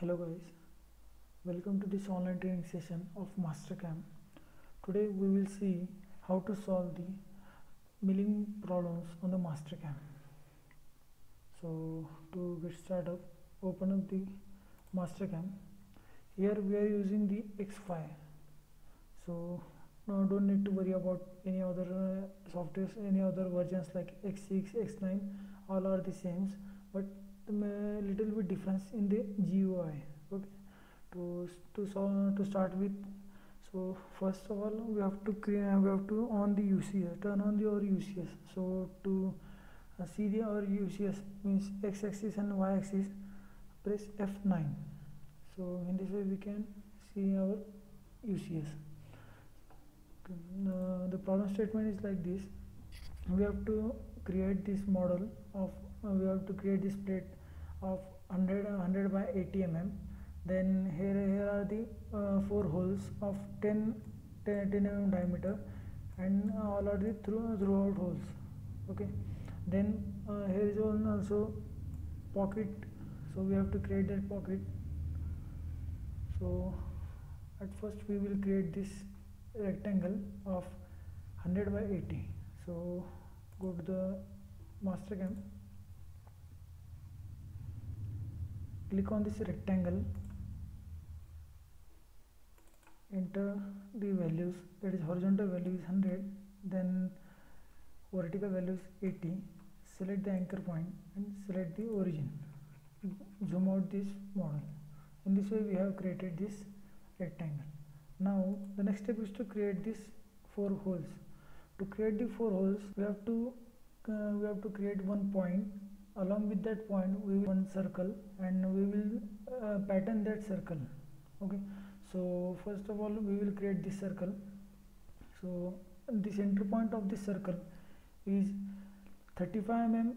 Hello guys, welcome to this online training session of Mastercam. Today we will see how to solve the milling problems on the Mastercam. So to get started, open up the Mastercam. Here we are using the X5. So now don't need to worry about any other uh, softwares, any other versions like X6, X9, all are the same, but little bit difference in the GUI. Okay, to to solve to start with. So first of all, we have to create, we have to on the UCS, turn on the our UCS. So to uh, see the our UCS means x-axis and y-axis, press F9. So in this way we can see our UCS. Uh, the problem statement is like this we have to create this model of we have to create this plate of 100 100 by 80 mm then here here are the uh, four holes of 10 10, 10 mm diameter and all are the through, throughout holes. Okay. Then uh, here is one also pocket. So we have to create that pocket. So at first we will create this rectangle of 100 by 80 so go to the Mastercam click on this rectangle enter the values that is horizontal value is 100 then vertical value is 80 select the anchor point and select the origin. Zoom out this model. In this way we have created this rectangle. Now the next step is to create these four holes. To create the four holes we have to uh, we have to create one point along with that point we will one circle and we will uh, pattern that circle. Okay. So first of all we will create this circle. So the center point of this circle is 35 mm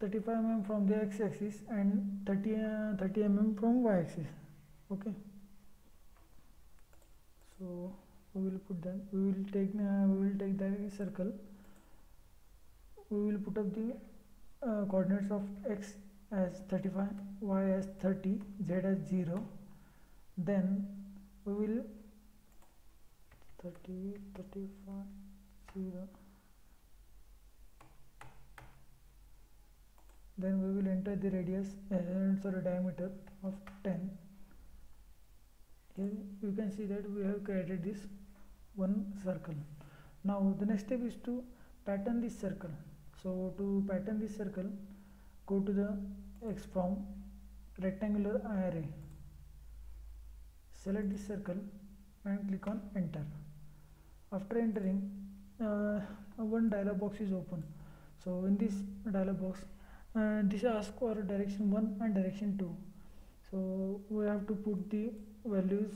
35 mm from the x-axis and 30 uh, 30 mm from y-axis. Okay. So we will put that we will take uh, we will take the circle. We will put up the uh, coordinates of x as 35 y as 30 z as 0 then we will 30 35 0 then we will enter the radius and sorry diameter of 10 here you can see that we have created this one circle. Now the next step is to pattern this circle so to pattern this circle go to the x from rectangular array. Select this circle and click on enter. After entering uh, one dialog box is open. So in this dialog box uh, this asks for direction 1 and direction 2 so we have to put the values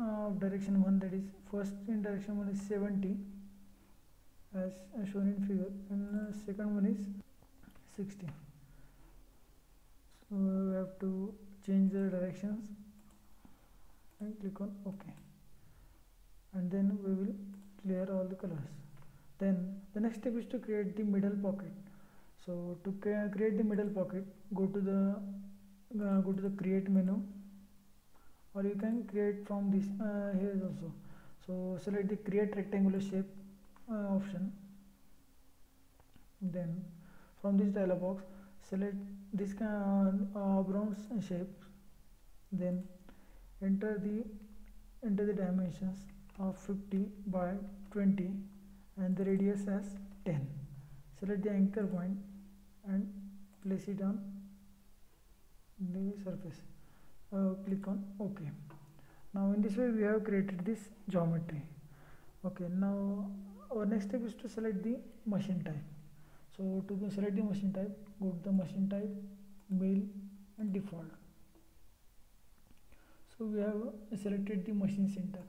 uh, of direction 1 that is first in direction 1 is 70 as shown in figure and second one is 60 so we have to change the directions and click on ok and then we will clear all the colors. Then the next step is to create the middle pocket. So to create the middle pocket go to the uh, go to the create menu. Or you can create from this uh, here also. So select the create rectangular shape uh, option then from this dialog box select this kind uh, obround shape then enter the enter the dimensions of 50 by 20 and the radius as 10 select the anchor point and place it on the surface. Uh, click on ok. Now in this way we have created this geometry. Okay now our next step is to select the machine type so to select the machine type go to the machine type mill and default. So we have selected the machine center